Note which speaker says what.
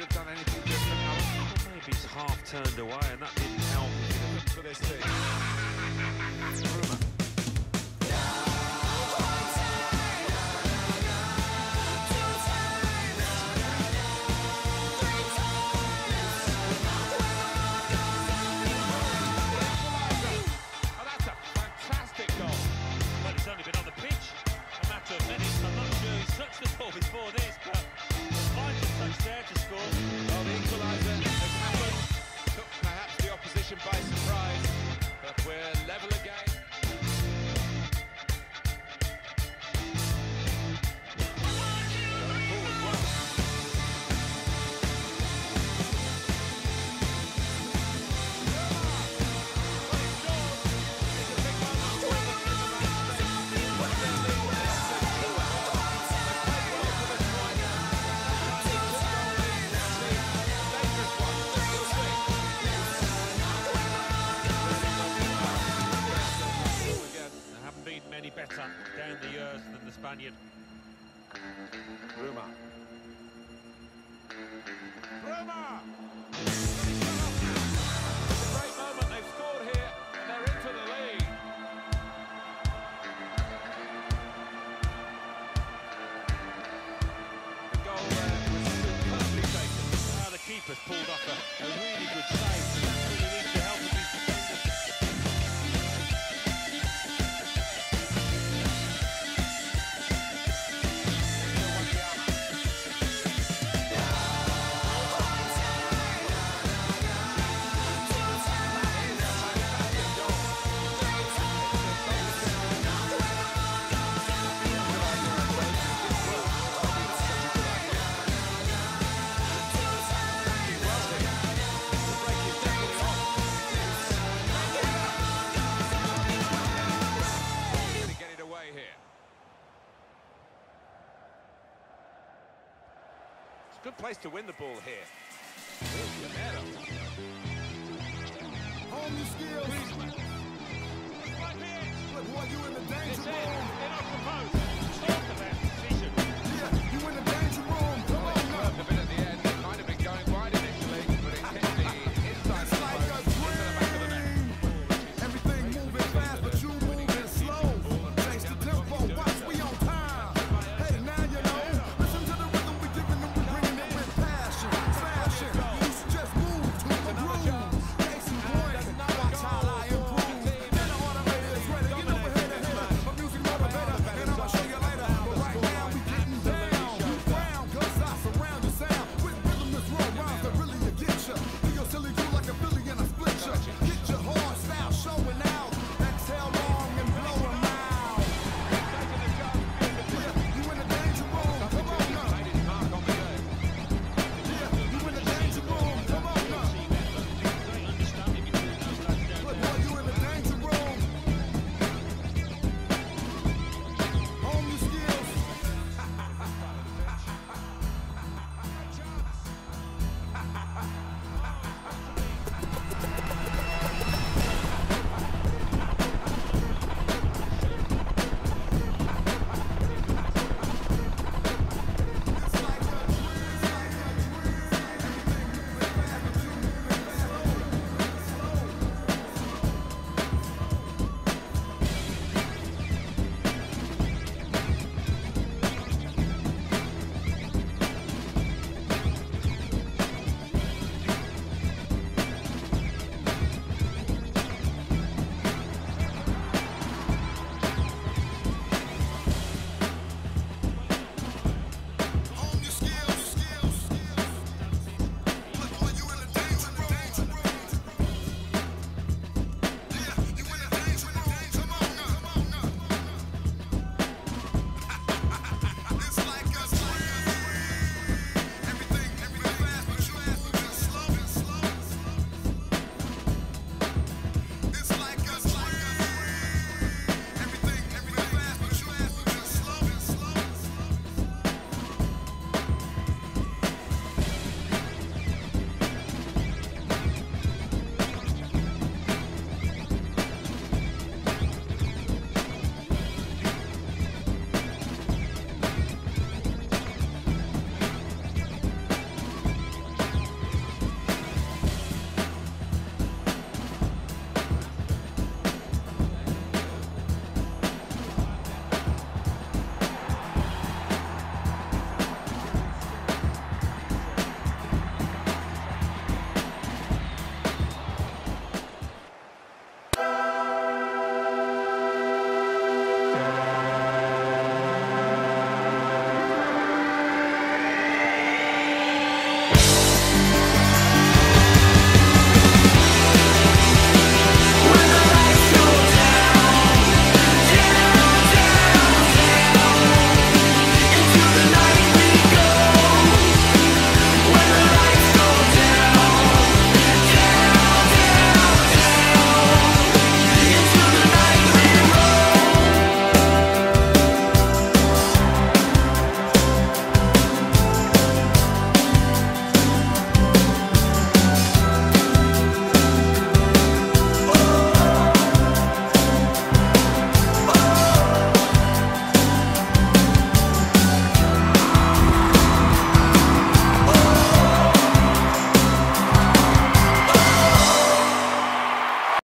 Speaker 1: Maybe have done anything different.
Speaker 2: Half turned away, and that didn't help.
Speaker 1: For this.
Speaker 2: first than the Spaniard. Good
Speaker 1: place to win the ball here.